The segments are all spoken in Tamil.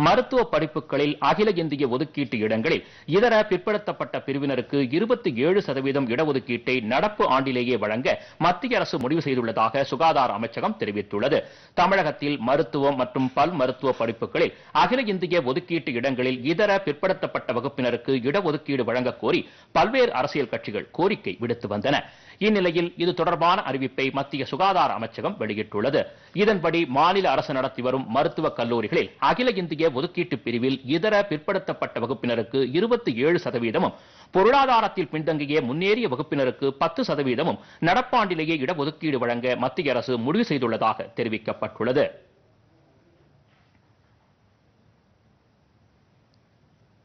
மருத்துவ படிப்புகளில் அகில இந்திய ஒதுக்கீட்டு இடங்களில் இதர பிற்படுத்தப்பட்ட பிரிவினருக்கு இருபத்தி ஏழு சதவீதம் இடஒதுக்கீட்டை நடப்பு ஆண்டிலேயே வழங்க மத்திய அரசு முடிவு செய்துள்ளதாக சுகாதார அமைச்சகம் தெரிவித்துள்ளது. தமிழகத்தில் மருத்துவம் மற்றும் பல் மருத்துவ படிப்புகளில் அகில இந்திய ஒதுக்கீட்டு இடங்களில் இதர பிற்படுத்தப்பட்ட வகுப்பினருக்கு இடஒதுக்கீடு வழங்கக் கோரி பல்வேறு அரசியல் கட்சிகள் கோரிக்கை விடுத்து வந்தன. இந்நிலையில் இது தொடர்பான அறிவிப்பை மத்திய சுகாதார அமைச்சகம் வெளியிட்டுள்ளது. இதன்படி மாநில அரசு நடத்தி வரும் மருத்துவக் கல்லூரிகளில் அகில இந்திய ஒதுக்கீட்டு பிரிவில் இதர பிற்படுத்தப்பட்ட வகுப்பினருக்கு இருபத்தி ஏழு சதவீதமும் பொருளாதாரத்தில் பின்தங்கிய முன்னேறிய வகுப்பினருக்கு பத்து சதவீதமும் நடப்பாண்டிலேயே இடஒதுக்கீடு வழங்க மத்திய அரசு முடிவு செய்துள்ளதாக தெரிவிக்கப்பட்டுள்ளது.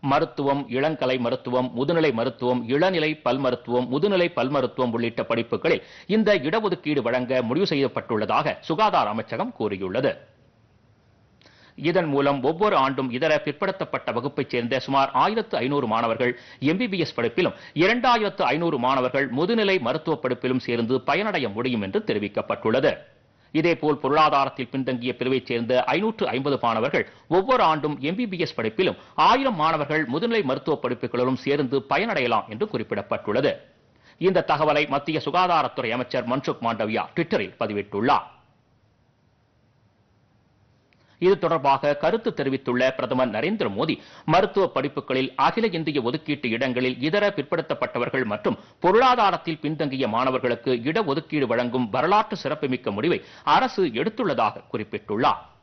மருத்துவம் இளங்கலை மருத்துவம் முதுநிலை மருத்துவம் இளநிலை பல் மருத்துவம் முதுநிலை பல் மருத்துவம் உள்ளிட்ட படிப்புகளில் இந்த இடஒதுக்கீடு வழங்க முடிவு செய்யப்பட்டுள்ளதாக சுகாதார அமைச்சகம் கூறியுள்ளது. இதன் மூலம் ஒவ்வொரு ஆண்டும் இதர பிற்படுத்தப்பட்ட வகுப்பைச் சேர்ந்த சுமார் ஆயிரத்து ஐநூறு மாணவர்கள் எம்பிபிஎஸ் படிப்பிலும் இரண்டாயிரத்து ஐநூறு மாணவர்கள் முதுநிலை மருத்துவ படிப்பிலும் சேர்ந்து பயனடைய முடியும் என்று தெரிவிக்கப்பட்டுள்ளது. இதேபோல் பொருளாதாரத்தில் பின்தங்கிய பிரிவைச் சேர்ந்த ஐநூற்று ஐம்பது மாணவர்கள் ஒவ்வொரு ஆண்டும் எம்பிபிஎஸ் படிப்பிலும் ஆயிரம் மாணவர்கள் முதுநிலை மருத்துவ படிப்புகளிலும் சேர்ந்து பயனடையலாம் என்று குறிப்பிடப்பட்டுள்ளது. இந்த தகவலை மத்திய சுகாதாரத்துறை அமைச்சர் மன்சுக் மாண்டவியா ட்விட்டரில் பதிவிட்டுள்ளார். இது தொடர்பாக கருத்து தெரிவித்துள்ள பிரதமர் நரேந்திர மோடி மருத்துவ படிப்புகளில் அகில இந்திய ஒதுக்கீட்டு இடங்களில் இதர பிற்படுத்தப்பட்டவர்கள் மற்றும் பொருளாதாரத்தில் பின்தங்கிய மாணவர்களுக்கு இடஒதுக்கீடு வழங்கும் வரலாற்று சிறப்புமிக்க முடிவை அரசு எடுத்துள்ளதாக குறிப்பிட்டுள்ளார்.